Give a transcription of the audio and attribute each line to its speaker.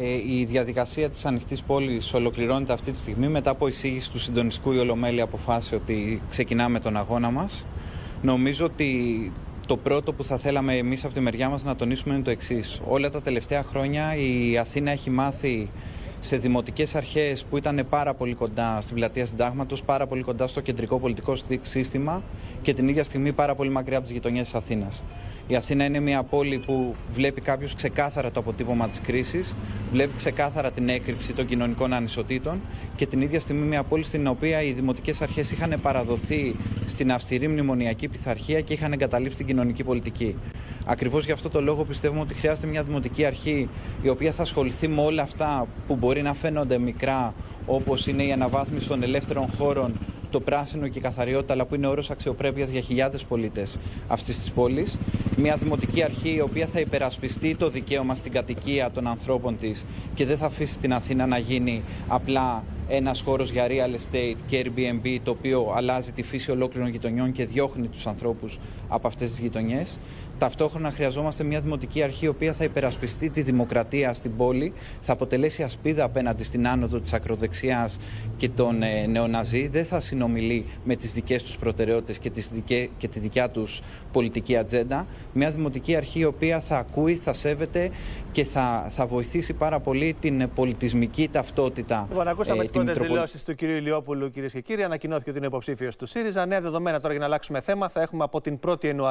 Speaker 1: Ε, η διαδικασία της ανοιχτής πόλης ολοκληρώνεται αυτή τη στιγμή μετά από εισήγηση του συντονιστικού η Ολομέλη αποφάσισε ότι ξεκινάμε τον αγώνα μας. Νομίζω ότι το πρώτο που θα θέλαμε εμείς από τη μεριά μας να τονίσουμε είναι το εξής. Όλα τα τελευταία χρόνια η Αθήνα έχει μάθει σε δημοτικές αρχές που ήταν πάρα πολύ κοντά στην πλατεία Συντάγματος, πάρα πολύ κοντά στο κεντρικό πολιτικό σύστημα και την ίδια στιγμή πάρα πολύ μακριά από τις γειτονιές της Αθήνας. Η Αθήνα είναι μια πόλη που βλέπει κάποιο ξεκάθαρα το αποτύπωμα της κρίσης, βλέπει ξεκάθαρα την έκρηξη των κοινωνικών ανισοτήτων και την ίδια στιγμή μια πόλη στην οποία οι δημοτικές αρχές είχαν παραδοθεί στην αυστηρή μνημονιακή πειθαρχία και είχαν εγκαταλείψει την κοινωνική πολιτική. Ακριβώς γι' αυτό το λόγο πιστεύουμε ότι χρειάζεται μια δημοτική αρχή η οποία θα ασχοληθεί με όλα αυτά που μπορεί να φαίνονται μικρά, όπως είναι η αναβάθμιση των ελεύθερων χώρων, το πράσινο και η καθαριότητα, αλλά που είναι όρος αξιοπρέπειας για χιλιάδες πολίτες αυτής της πόλης. Μια δημοτική αρχή η οποία θα υπερασπιστεί το δικαίωμα στην κατοικία των ανθρώπων της και δεν θα αφήσει την Αθήνα να γίνει απλά ένας χώρος για real estate και Airbnb, το οποίο αλλάζει τη φύση ολόκληρων γειτονιών και διώχνει τους ανθρώπους από αυτές τις γειτονιές. Ταυτόχρονα χρειαζόμαστε μια δημοτική αρχή η οποία θα υπερασπιστεί τη δημοκρατία στην πόλη, θα αποτελέσει ασπίδα απέναντι στην άνοδο της ακροδεξιάς και των ε, νεοναζί, δεν θα συνομιλεί με τις δικές τους προτεραιότητες και, δικέ, και τη δικιά τους πολιτική ατζέντα. Μια δημοτική αρχή η οποία θα ακούει, θα σέβεται και θα, θα βοηθήσει πάρα πολύ την πολιτισμική ταυτότητα.
Speaker 2: Λοιπόν, ακούσαμε ε, τι πρώτε δηλώσεις του κ. Ηλιόπουλου, κυρίες και κύριοι. Ανακοινώθηκε ότι είναι υποψήφιος του ΣΥΡΙΖΑ. Νέα δεδομένα τώρα για να αλλάξουμε θέμα θα έχουμε από την 1η Ιανουαρίου.